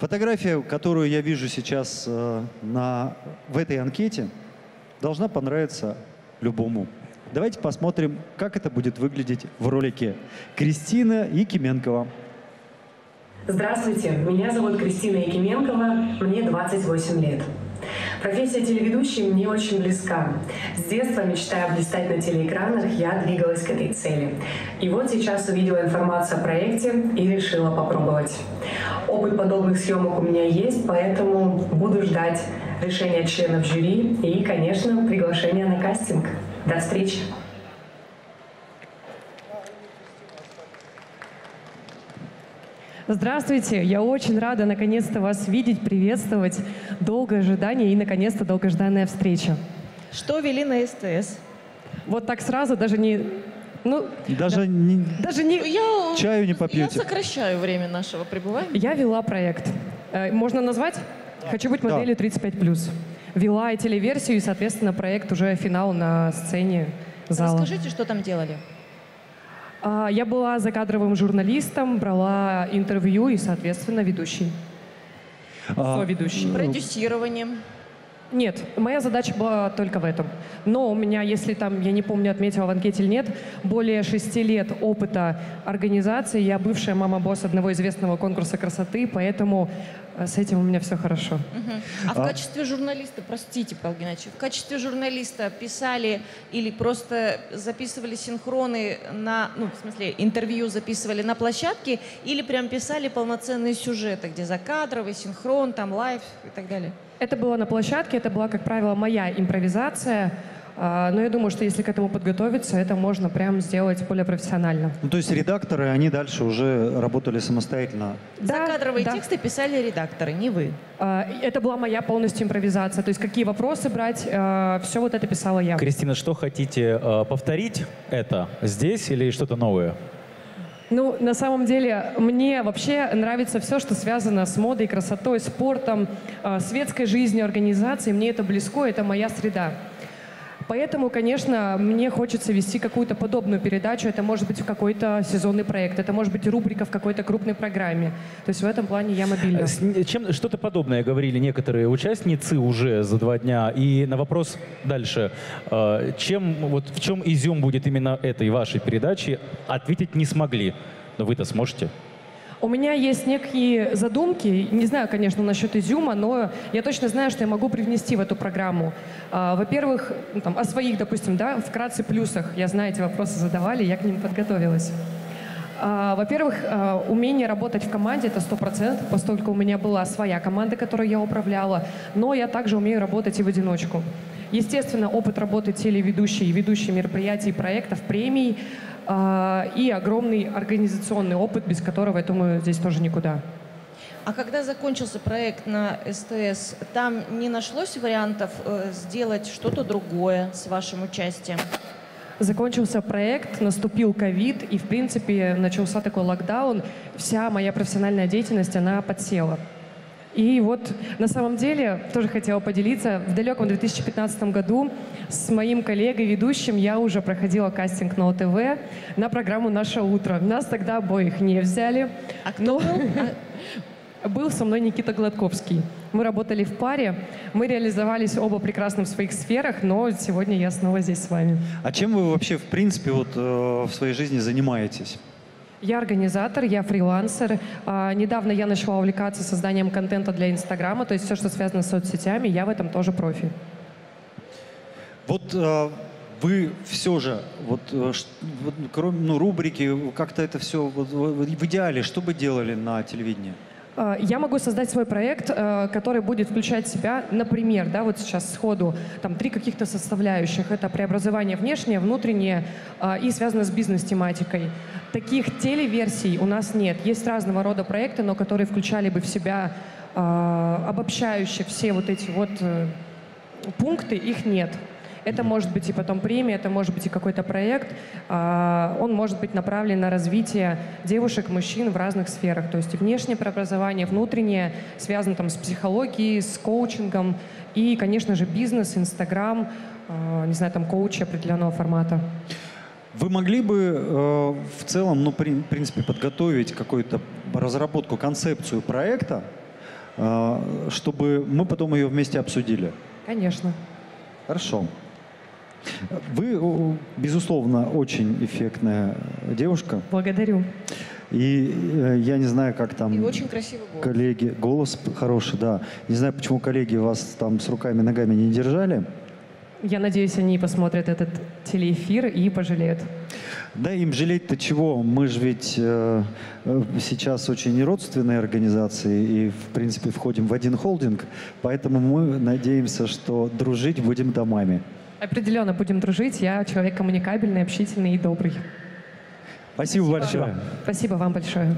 Фотография, которую я вижу сейчас э, на, в этой анкете, должна понравиться любому. Давайте посмотрим, как это будет выглядеть в ролике. Кристина Якименкова. Здравствуйте, меня зовут Кристина Якименкова, мне 28 лет. Профессия телеведущей мне очень близка. С детства, мечтая блистать на телеэкранах, я двигалась к этой цели. И вот сейчас увидела информацию о проекте и решила попробовать. Опыт подобных съемок у меня есть, поэтому буду ждать решения членов жюри и, конечно, приглашения на кастинг. До встречи! Здравствуйте, я очень рада наконец-то вас видеть, приветствовать. Долгое ожидание и наконец-то долгожданная встреча. Что вели на СТС? Вот так сразу даже не... Ну, Даже не, даже не... Я, чаю не я попьете. сокращаю время нашего пребывания. Я вела проект. Э, Можно назвать? «Хочу быть Да. моделью 35+.» Вела и телеверсию, и, соответственно, проект уже финал на сцене зала. Расскажите, что там делали? А, Я была закадровым журналистом, брала интервью и, соответственно, ведущей. А, Соведущей. Продюсированием. Нет, моя задача была только в этом. Но у меня, если там, я не помню, отметила в анкете или нет, более шести лет опыта организации. Я бывшая мама-босс одного известного конкурса красоты, поэтому э, с этим у меня все хорошо. Мгм. А в качестве журналиста, простите, Павел Геннадьевич, в качестве журналиста писали или просто записывали синхроны на, ну, в смысле, интервью записывали на площадке, или прям писали полноценные сюжеты, где закадровый, синхрон, там live и так далее? Это было на площадке, это была, как правило, моя импровизация. А, Но я думаю, что если к этому подготовиться, это можно прям сделать более профессионально. Ну, то есть редакторы, они дальше уже работали самостоятельно. Да, Закадровые да. тексты писали редакторы, не вы. А, Это была моя полностью импровизация. То есть какие вопросы брать, все вот это писала я. Кристина, что хотите повторить это здесь или что-то новое? Ну, на самом деле, мне вообще нравится все, что связано с модой, красотой, спортом, э, светской жизнью, организацией. Мне это близко, это моя среда. Поэтому, конечно, мне хочется вести какую-то подобную передачу. Это может быть какой-то сезонный проект, это может быть рубрика в какой-то крупной программе. То есть в этом плане я мобильна. Чем, что-то подобное говорили некоторые участницы уже за два дня. И на вопрос дальше, э, чем, вот в чем изюм будет именно этой вашей передачи, ответить не смогли. Но вы-то сможете. У меня есть некие задумки, не знаю, конечно, насчет изюма, но я точно знаю, что я могу привнести в эту программу. А, Во-первых, ну, там, о своих, допустим, да, вкратце плюсах. Я знаю, эти вопросы задавали, я к ним подготовилась. А, Во-первых, а, умение работать в команде – это 100%, поскольку у меня была своя команда, которой я управляла, но я также умею работать и в одиночку. Естественно, опыт работы телеведущей и ведущей мероприятий, проектов, премий и огромный организационный опыт, без которого, я думаю, здесь тоже никуда. А когда закончился проект на СТС, там не нашлось вариантов э, сделать что-то другое с вашим участием? Закончился проект, наступил ковид, и, в принципе, начался такой локдаун. Вся моя профессиональная деятельность, она подсела. И вот на самом деле, тоже хотела поделиться, в далеком 2015 году с моим коллегой, ведущим, я уже проходила кастинг на ОТВ на программу «Наше утро». Нас тогда обоих не взяли. А кто но был? был со мной Никита Гладковский. Мы работали в паре, мы реализовались оба прекрасно в своих сферах, но сегодня я снова здесь с вами. А чем вы вообще, в принципе, вот, э, в своей жизни занимаетесь? Я организатор, я фрилансер. А, недавно я начала увлекаться созданием контента для Инстаграма, то есть все, что связано с соцсетями, я в этом тоже профи. Вот э, вы все же, вот, э, вот, кроме ну, рубрики, как-то это все вот, в идеале, что бы делали на телевидении? А, Я могу создать свой проект, э, который будет включать в себя, например, да, вот сейчас сходу, там три каких-то составляющих. Это преобразование внешнее, внутреннее а, и связано с бизнес-тематикой. Таких телеверсий у нас нет. Есть разного рода проекты, но которые включали бы в себя обобщающие все вот эти вот э, пункты, их нет. Это может быть и потом премия, это может быть и какой-то проект. А, Он может быть направлен на развитие девушек, мужчин в разных сферах. То есть внешнее преобразование, внутреннее, связано там с психологией, с коучингом и, конечно же, бизнес, Инстаграм, а, не знаю, там коучи определенного формата. Вы могли бы э, в целом, ну, при- в принципе, подготовить какую-то разработку, концепцию проекта, а, чтобы мы потом ее вместе обсудили. Конечно. Хорошо. Вы, безусловно, очень эффектная девушка. Благодарю. И э, я не знаю, как там... И очень красивый голос. Коллеги, голос хороший, да. Не знаю, почему коллеги вас там с руками, ногами не держали. Я надеюсь, они посмотрят этот телеэфир и пожалеют. Да, им жалеть-то чего? Мы же ведь э, э, сейчас очень родственные организации и, в принципе, входим в один холдинг, поэтому мы надеемся, что дружить будем домами. Определенно будем дружить. Я человек коммуникабельный, общительный и добрый. Спасибо большое. Спасибо вам большое.